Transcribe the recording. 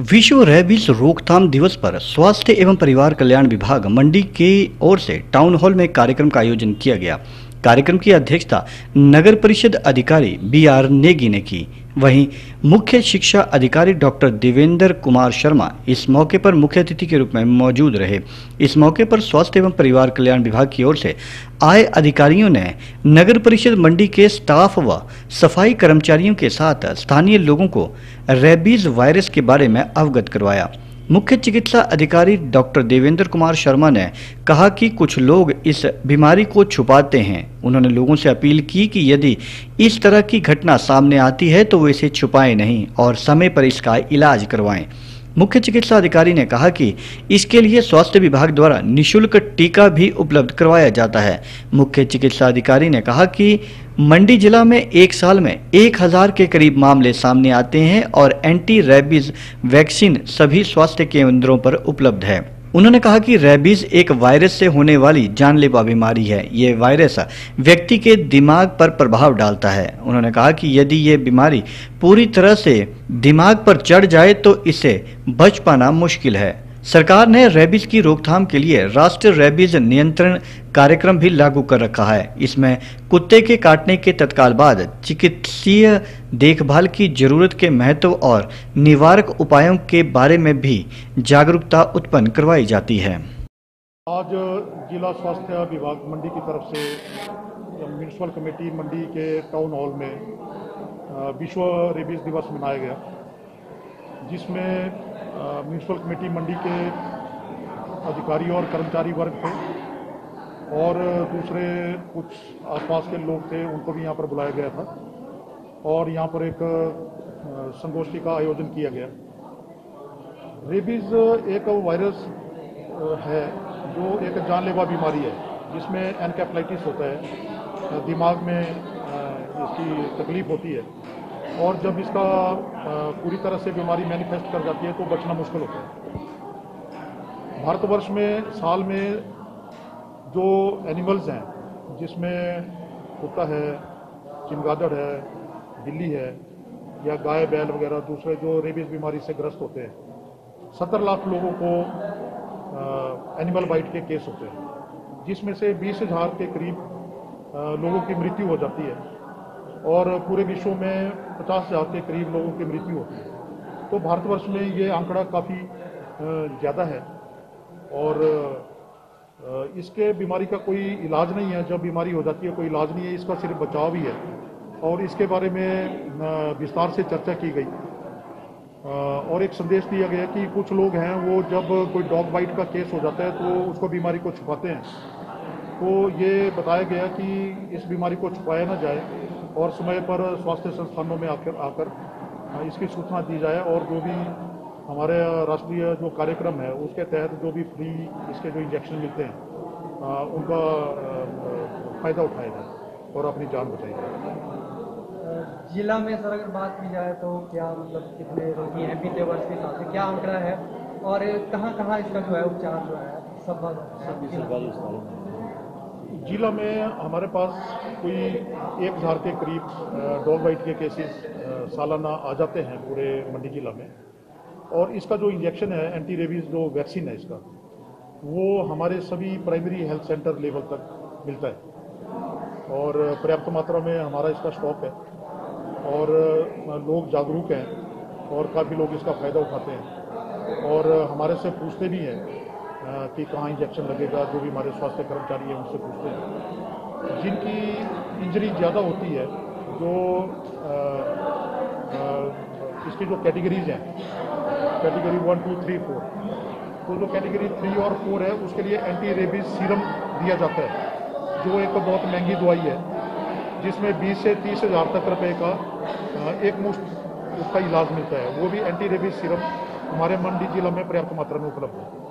विश्व रेबीज रोकथाम दिवस पर स्वास्थ्य एवं परिवार कल्याण विभाग मंडी के ओर से टाउन हॉल में कार्यक्रम का आयोजन किया गया। कार्यक्रम की अध्यक्षता नगर परिषद अधिकारी बी आर नेगी ने की। वहीं मुख्य शिक्षा अधिकारी डॉक्टर देवेंद्र कुमार शर्मा इस मौके पर मुख्य अतिथि के रूप में मौजूद रहे। इस मौके पर स्वास्थ्य एवं परिवार कल्याण विभाग की ओर से आए अधिकारियों ने नगर परिषद मंडी के स्टाफ व सफ़ाई कर्मचारियों के साथ स्थानीय लोगों को रेबीज वायरस के बारे में अवगत करवाया। मुख्य चिकित्सा अधिकारी डॉक्टर देवेंद्र कुमार शर्मा ने कहा कि कुछ लोग इस बीमारी को छुपाते हैं। उन्होंने लोगों से अपील की कि यदि इस तरह की घटना सामने आती है तो वो इसे छुपाएँ नहीं और समय पर इसका इलाज करवाएँ। मुख्य चिकित्सा अधिकारी ने कहा कि इसके लिए स्वास्थ्य विभाग द्वारा निशुल्क टीका भी उपलब्ध करवाया जाता है। मुख्य चिकित्सा अधिकारी ने कहा कि मंडी जिला में एक साल में एक हज़ार के करीब मामले सामने आते हैं और एंटी रेबीज वैक्सीन सभी स्वास्थ्य केंद्रों पर उपलब्ध है। उन्होंने कहा कि रेबीज एक वायरस से होने वाली जानलेवा बीमारी है। ये वायरस व्यक्ति के दिमाग पर प्रभाव डालता है। उन्होंने कहा कि यदि ये बीमारी पूरी तरह से दिमाग पर चढ़ जाए तो इसे बच पाना मुश्किल है। सरकार ने रेबीज की रोकथाम के लिए राष्ट्रीय रेबीज नियंत्रण कार्यक्रम भी लागू कर रखा है। इसमें कुत्ते के काटने के तत्काल बाद चिकित्सीय देखभाल की ज़रूरत के महत्व और निवारक उपायों के बारे में भी जागरूकता उत्पन्न करवाई जाती है। आज जिला स्वास्थ्य विभाग मंडी की तरफ़ से म्यूनसिपल कमेटी मंडी के टाउन हॉल में विश्व रेबीज दिवस मनाया गया, जिसमें म्यूनसिपल कमेटी मंडी के अधिकारी और कर्मचारी वर्ग थे और दूसरे कुछ आसपास के लोग थे, उनको भी यहाँ पर बुलाया गया था और यहाँ पर एक संगोष्ठी का आयोजन किया गया। रेबीज एक वायरस है जो एक जानलेवा बीमारी है, जिसमें एनकेफलाइटिस होता है। दिमाग में इसकी तकलीफ़ होती है। और जब इसका पूरी तरह से बीमारी मैनिफेस्ट कर जाती है तो बचना मुश्किल होता है। भारतवर्ष में साल में जो एनिमल्स हैं जिसमें कुत्ता है चिमगादड़ है बिल्ली है या गाय बैल वगैरह दूसरे जो रेबीज बीमारी से ग्रस्त होते हैं सत्तर लाख लोगों को आ, एनिमल बाइट के केस होते हैं जिसमें से बीस हज़ार के करीब लोगों की मृत्यु हो जाती है। और पूरे विश्व में पचास हज़ार के करीब लोगों की मृत्यु होती है। तो भारतवर्ष में ये आंकड़ा काफ़ी ज़्यादा है। और इसके बीमारी का कोई इलाज नहीं है। जब बीमारी हो जाती है, कोई इलाज नहीं है, इसका सिर्फ़ बचाव ही है। और इसके बारे में विस्तार से चर्चा की गई। और एक संदेश दिया गया कि कुछ लोग हैं, वो जब कोई डॉग बाइट का केस हो जाता है तो उसको बीमारी को छुपाते हैं। तो ये बताया गया कि इस बीमारी को छुपाया ना जाए और समय पर स्वास्थ्य संस्थानों में आकर आकर इसकी सूचना दी जाए और जो भी हमारे राष्ट्रीय जो कार्यक्रम है उसके तहत जो भी फ्री इसके जो इंजेक्शन मिलते हैं उनका फ़ायदा उठाया जाए और अपनी जान बचाई जाए। जिला में सर अगर बात की जाए तो क्या मतलब कितने रोगी हैं? बीते वर्ष के हिसाब से क्या आंकड़ा है? और कहाँ कहाँ इसका जो है उपचार जो है सब सब जिला में हमारे पास कोई एक हज़ार के करीब डॉग बाइट के केसेस सालाना आ जाते हैं पूरे मंडी जिला में। और इसका जो इंजेक्शन है एंटी रेबीज जो वैक्सीन है इसका, वो हमारे सभी प्राइमरी हेल्थ सेंटर लेवल तक मिलता है। और पर्याप्त मात्रा में हमारा इसका स्टॉक है। और लोग जागरूक हैं और काफ़ी लोग इसका फ़ायदा उठाते हैं। और हमारे से पूछते भी हैं कि कहाँ इंजेक्शन लगेगा जो भी हमारे स्वास्थ्य कर्मचारी हैं उनसे पूछते हैं। जिनकी इंजरी ज़्यादा होती है जो आ, आ, इसकी जो कैटेगरीज हैं category one two three four तो जो कैटेगरी थ्री और फोर है उसके लिए एंटी रेबीज सीरम दिया जाता है। जो एक बहुत महँगी दवाई है जिसमें 20 से तीस हज़ार तक रुपए का एक मुश्त उसका इलाज मिलता है। वो भी एंटी रेबीज सीरम हमारे मंडी जिला में पर्याप्त मात्रा में उपलब्ध है।